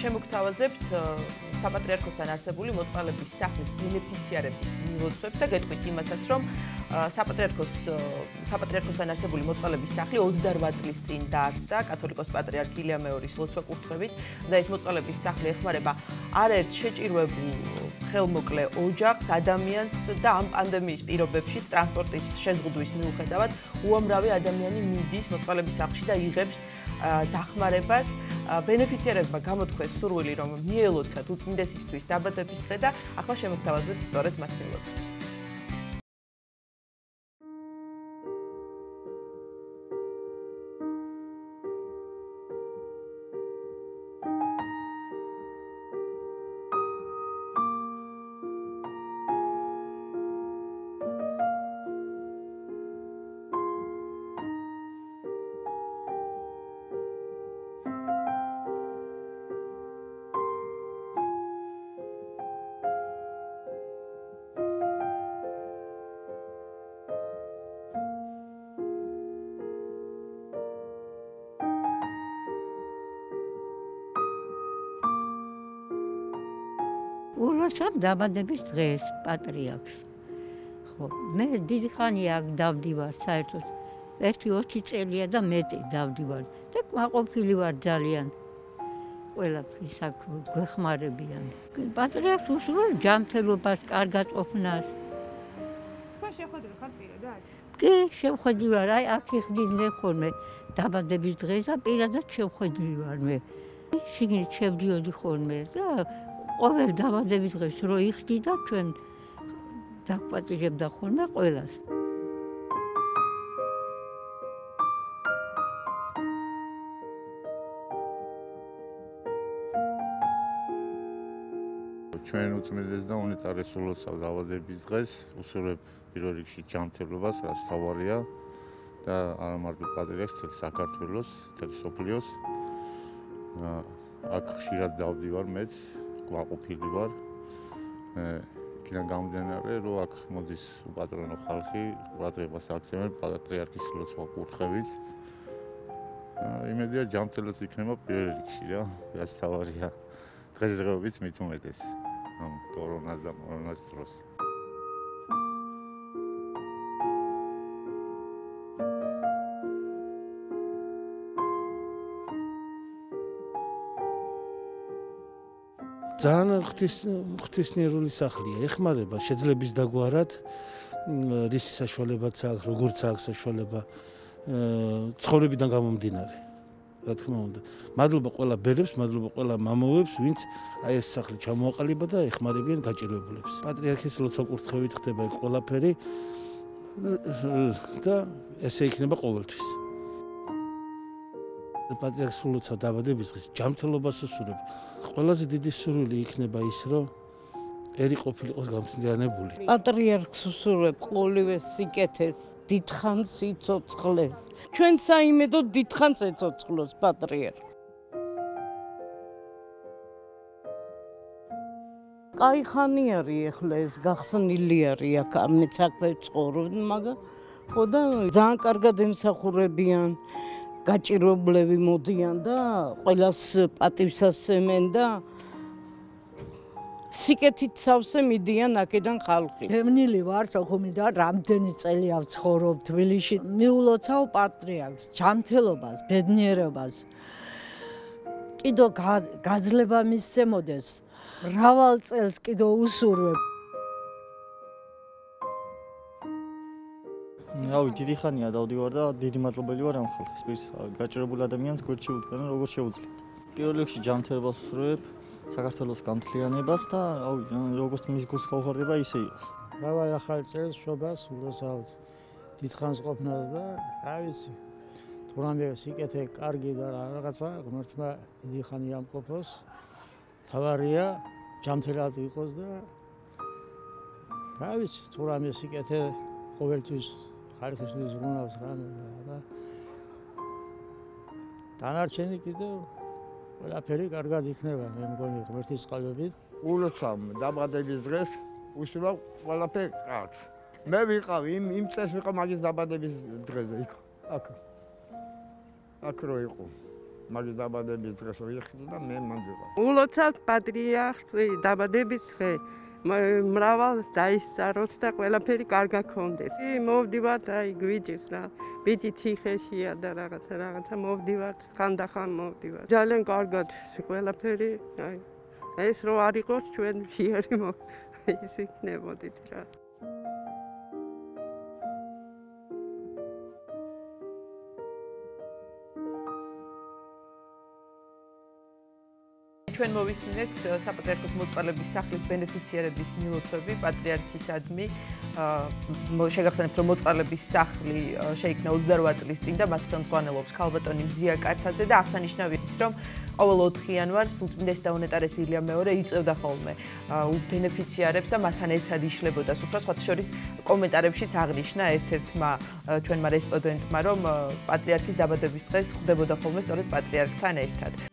შემოგთავაზებთ საპატრიარქოსთან არსებული მოწყალების სახლის ბენეფიციარების მილოცვებს და გეტყვით იმასაც, რომ საპატრიარქოს საპატრიარქოსთან არსებული მოწყალების სახლი 28 წლის წინ დაარსდა კათოლიკოს პატრიარქ ილია მეორის ლოცვა კურთხევით და ეს მოწყალების სახლი ეხმარება არაერთ შეჭირვებულ ხელმოკლე ოჯახს, ადამიანს და ამ პანდემიის პირობებში ტრანსპორტის შეზღუდვის მიუხედავად უამრავი ადამიანი მიდის მოწყალების სახლში და იღებს დახმარებას ბენეფიციარებმა გამოთქვეს სურვილი რომ მიელოცათ უწმინდესისთვის დაბადების დღე და ახლა შემოგთავაზებთ სწორედ მათ მილოცვებს. ულოცავ დაბადების დღეს პატრიარქს. ხო, მე დიდი ხანია აქ დავდივარ საერთოდ. ერთი 20 წელია და მეტი დავდივარ. და მაყოფილი ვარ ძალიან. ყველაფრის აქ გვეხმარებიან. პატრიარქს უსურველ ჯანმრთელობას, კარგატოფნას. თქვენ შეხვედრილ ხართ პირადად? კი, შეხვედრი ვარ. აი აქ იხდიდნენ ხოლმე დაბადების დღეს და პირადად შეხვედრი ვარ მე. შიგნით შევდიოდი ხოლმე და ყოველ დაბადების დღეს რო იხდი და ჩვენ დაგვაპატიჟებდა ხოლმე ყველას. ჩვენ უწმიდეს და უნიტარი სულოცავ დაბადების დღეს უსურვებ პირველ რიგში ჯანმრთელობას, რაც თავარია და არა მარტო პატრიარქს, თელ საქართველოს, თელ სოფლიოს. აქ ხშირად დავდივარ მეც გვაყოფილი ვარ. მე კიდე გამძენარე რომ აქ მოდის უპატრონო ხალხი, ყურადღებას აქცევენ პატრიარქის ლოცვა კურთხევით. იმედია ჯანმრთელად იქნება პირველ რიგში რა, რაც თავარია. დღესდღეობით მით უმეტეს. ამ კორონას და კორონას დროს. ძალიან ღვთის ღვთისნიერული სახლია. ეხმარება შეძლების დაგვარად რისი საშუალებაც აქვს, როგორც აქვს საშუალება ცხოვრებიდან გამომდინარე. რა თქმა უნდა. მადლობა ყველა ბერებს, მადლობა ყველა მამოვებს, ვინც აი ეს სახლი ჩამოაყალიბა და ეხმარებიან გაჭირვებულებს. პატრიარქის ლოცვა კურთხევით ხდება ეს ყველაფერი და ესე იქნება ყოველთვის. პატრიარქს სულოცა დაბადების დღეს ჯანმრთელობას უსურებ. ყველაზე დიდი სურვილი იქნება ის, რომ ერი ყოფილიყოს გამწნიანებული. პატრიარქს უსურებ ყოველივე სიკეთეს, დიდხანს სიცოცხლეს. ჩვენ საიმედო დიდხანს ეცოცხლოს პატრიარქს. კაი ხანი არის ახლა ეს გახსნილი არის აქ ამ მეცაკვე ცხოვრობ, მაგრამ ხო და ძალიან კარგად ემსახურებიან. გაჭიროებლები მოდიან და ყოველას პატივსაცემენ და სიკეთით სავსე მიდიან აქედან ხალხი. დემნილი ვარ სოხუმიდან რამდენი წელი ავცხოვრობ თბილისში. მიულოცავ პატრიარქს, ჯანმრთელობას, ბედნიერებას. კიდო გაძლება მისცემოდეს. მრავალ წელს კიდო უსურვებ. რავი, დიდი ხანია დავდივარ და დიდი მადლობელი ვარ ამ ხალხის პირს. გაჭირებულ ადამიანს გვერდში უთქვენ, როგორ შეუძლიათ. პირველ რიგში ჯანმრთელობას ვსურვებ, საქართველოს გამთლიანებას და რავი, როგორც მის გულს ხოხორდება, ისე იყოს. მრავალ ახალ წელს შობას ულოცავთ დიდხანს ყოფნას და რა ვიცი. თურმე სიკეთე კარგი და რაღაცა ღმერთმა დიდი ხანი ამყოფოს. თავარია ჯანმრთელად იყოს და რა ვიცი, თურმე სიკეთე ყოველთვის ხალხისთვის ზრუნავს რამე და დანარჩენი კიდევ ყველაფერი კარგად იქნება მე მგონი ღმერთის წყალობით. ულოცავ დაბადების დღეს უშუალო ყველაფერი კარგს მე ვიყავ იმ იმ წეს ვიყავ მაგის დაბადების დღეზე იქ. აქ. აქ რო იყო. მაგის დაბადების დღეს ვიხდი და მე მან ვიყავ. ულოცავთ პატრიარქს დაბადების დღე. მრავალ დაისწაროთ და ყველაფერი კარგა ქონდეს. მოვდივართ აი გვიჭის რა. ბიჭი ციხეშია და რაღაცა რაღაცა მოვდივართ, ხანდახან მოვდივართ. ძალიან კარგად ყველაფერი აი ეს რო არ იყოს ჩვენ შეერი მო ის იქნებოდით რა. ჩვენ მოვისმინეთ საპატრიარქოს მოწყალების სახლის ბენეფიციარების მილოცვები პატრიარქისადმი. შეგახსენებთ, რომ მოწყალების სახლი შეიქმნა 28 წლის წინ და მას ხელმძღვანელობს ქალბატონი მზია კაცაძე და აღსანიშნავია ის, რომ ყოველ 4 იანვარს უწმინდესი და უნეტარესი ილია მეორე იწევდა ხოლმე ბენეფიციარებს და მათთან ერთად იშლებოდა. უფრო სხვათა შორის კომენტარებშიც აღნიშნა ერთ-ერთმა ჩვენმა რესპონდენტმა, რომ პატრიარქის დაბადების დღეს ხვდებოდა ხოლმე სწორედ პატრიარქთან ერთად.